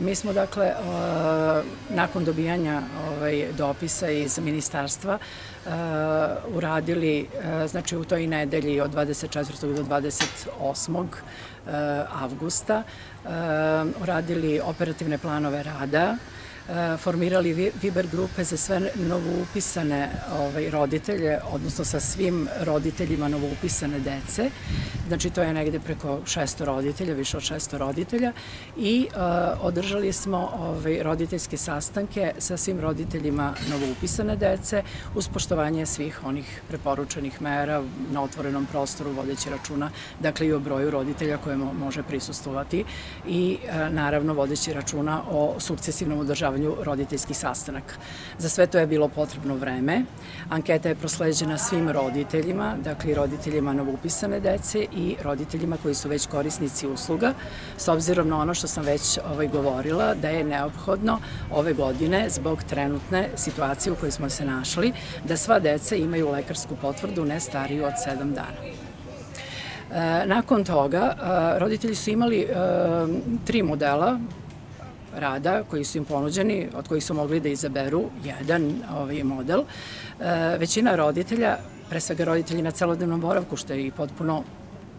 Mi smo dakle nakon dobijanja ovaj dopisa iz ministarstva uradili znači u toj nedelji od 24. do 28. avgusta uradili operativne planove rada formirali Viber grupe za sve novoupisane ovaj, roditelje, odnosno sa svim roditeljima novoupisane dece. Znači to je negde preko 600 roditelja, više od 600 roditelja i uh, održali smo ovaj, roditeljske sastanke sa svim roditeljima novoupisane dece uz poštovanje svih onih preporučenih mera na otvorenom prostoru vodeći računa, dakle i o broju roditelja koje može prisustovati i uh, naravno vodeći računa o sukcesivnom održavanju roditeljskih sastanaka. Za sve to je bilo potrebno vreme. Anketa je prosleđena svim roditeljima, dakle roditeljima novoupisane dece i roditeljima koji su već korisnici usluga, s obzirom na ono što sam već ovaj, govorila, da je neophodno ove godine, zbog trenutne situacije u kojoj smo se našli, da sva deca imaju lekarsku potvrdu ne stariju od 7 dana. E, nakon toga, e, roditelji su imali e, tri modela rada koji su im ponuđeni, od kojih su mogli da izaberu jedan ovaj model. Većina roditelja, pre svega roditelji na celodnevnom boravku, što je i potpuno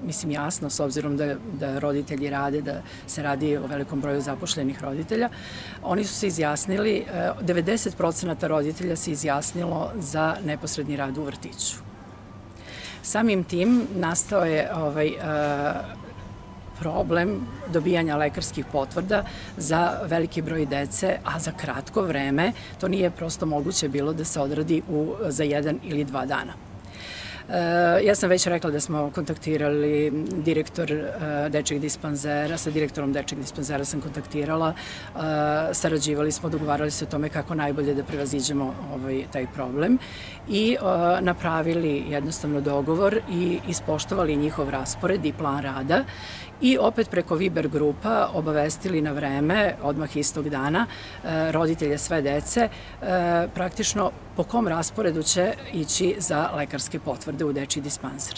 mislim jasno s obzirom da, da roditelji rade, da se radi o velikom broju zapošljenih roditelja. Oni su se izjasnili, 90% e, roditelja se izjasnilo za neposredni rad u vrtiću. Samim tim nastao je ovaj, e, problem dobijanja lekarskih potvrda za veliki broj dece, a za kratko vreme to nije prosto moguće bilo da se odradi u, za jedan ili dva dana. E, ja sam već rekla da smo kontaktirali direktor e, dečeg dispanzera, sa direktorom dečeg dispanzera sam kontaktirala, e, sarađivali smo, dogovarali se o tome kako najbolje da prevaziđemo ovaj, taj problem i napravili jednostavno dogovor i ispoštovali njihov raspored i plan rada i opet preko Viber grupa obavestili na vreme, odmah istog dana, e, roditelje sve dece, e, praktično po kom rasporedu će ići za lekarske potvrde u dečji dispanzer.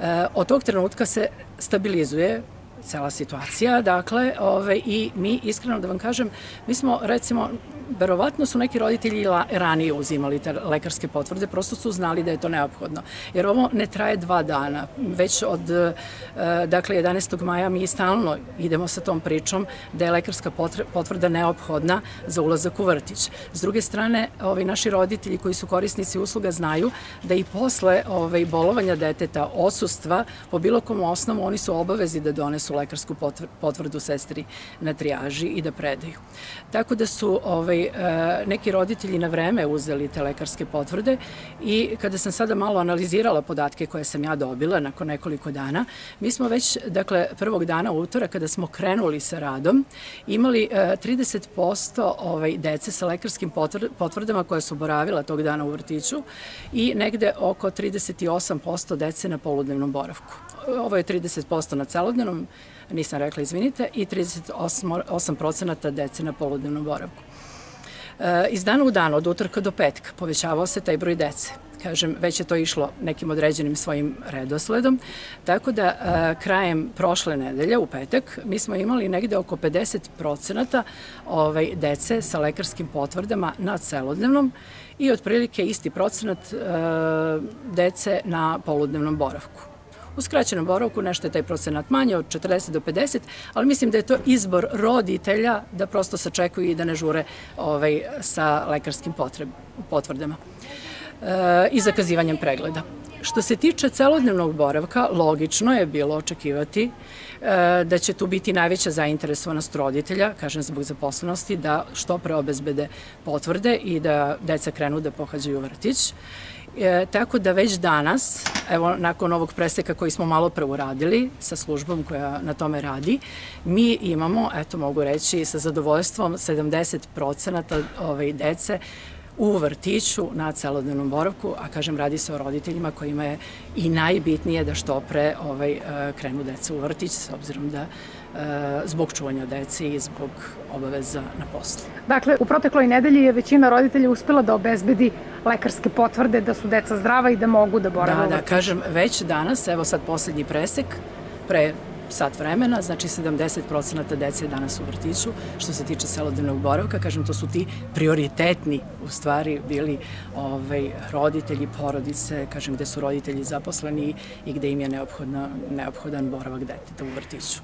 E, od tog trenutka se stabilizuje cela situacija, dakle, ove, i mi, iskreno da vam kažem, mi smo, recimo, verovatno su neki roditelji ranije uzimali te lekarske potvrde, prosto su znali da je to neophodno. Jer ovo ne traje dva dana. Već od e, dakle, 11. maja mi stalno idemo sa tom pričom da je lekarska potvrda neophodna za ulazak u vrtić. S druge strane, ovi naši roditelji koji su korisnici usluga znaju da i posle ovaj, bolovanja deteta, osustva, po bilo kom osnovu, oni su obavezi da donesu lekarsku potvrdu sestri na trijaži i da predaju. Tako da su ovaj, ovaj, neki roditelji na vreme uzeli te lekarske potvrde i kada sam sada malo analizirala podatke koje sam ja dobila nakon nekoliko dana, mi smo već, dakle, prvog dana utora kada smo krenuli sa radom, imali 30% e, ovaj, dece sa lekarskim potvrdama koja su boravila tog dana u vrtiću i negde oko 38% dece na poludnevnom boravku. Ovo je 30% na celodnevnom, nisam rekla, izvinite, i 38% dece na poludnevnom boravku. Eh, iz dana u dan, od utorka do petka, povećavao se taj broj dece kažem, već je to išlo nekim određenim svojim redosledom, tako da eh, krajem prošle nedelje, u petak, mi smo imali negde oko 50 procenata ovaj, dece sa lekarskim potvrdama na celodnevnom i otprilike isti procenat eh, dece na poludnevnom boravku. U skraćenom boravku nešto je taj procenat manje od 40 do 50, ali mislim da je to izbor roditelja da prosto sačekuju i da ne žure ovaj, sa lekarskim potreb, potvrdama e, i zakazivanjem pregleda. Što se tiče celodnevnog boravka, logično je bilo očekivati e, da će tu biti najveća zainteresovanost roditelja, kažem zbog zaposlenosti, da što pre obezbede potvrde i da deca krenu da pohađaju vrtić. E, tako da već danas, evo nakon ovog preseka koji smo malo pre uradili sa službom koja na tome radi, mi imamo, eto mogu reći sa zadovoljstvom 70 procenata ovaj, dece u vrtiću na celodnevnom boravku, a kažem radi se o roditeljima kojima je i najbitnije da što pre ovaj, krenu deca u vrtić, s obzirom da Eh, zbog čuvanja dece i zbog obaveza na poslu. Dakle, u protekloj nedelji je većina roditelja uspela da obezbedi lekarske potvrde da su deca zdrava i da mogu da borave. Da, da, kažem, već danas, evo sad poslednji presek, pre sat vremena, znači 70% dece je danas u vrtiću, što se tiče celodnevnog boravka, kažem, to su ti prioritetni, u stvari, bili ovaj, roditelji, porodice, kažem, gde su roditelji zaposleni i gde im je neophodna, neophodan boravak deteta u vrtiću.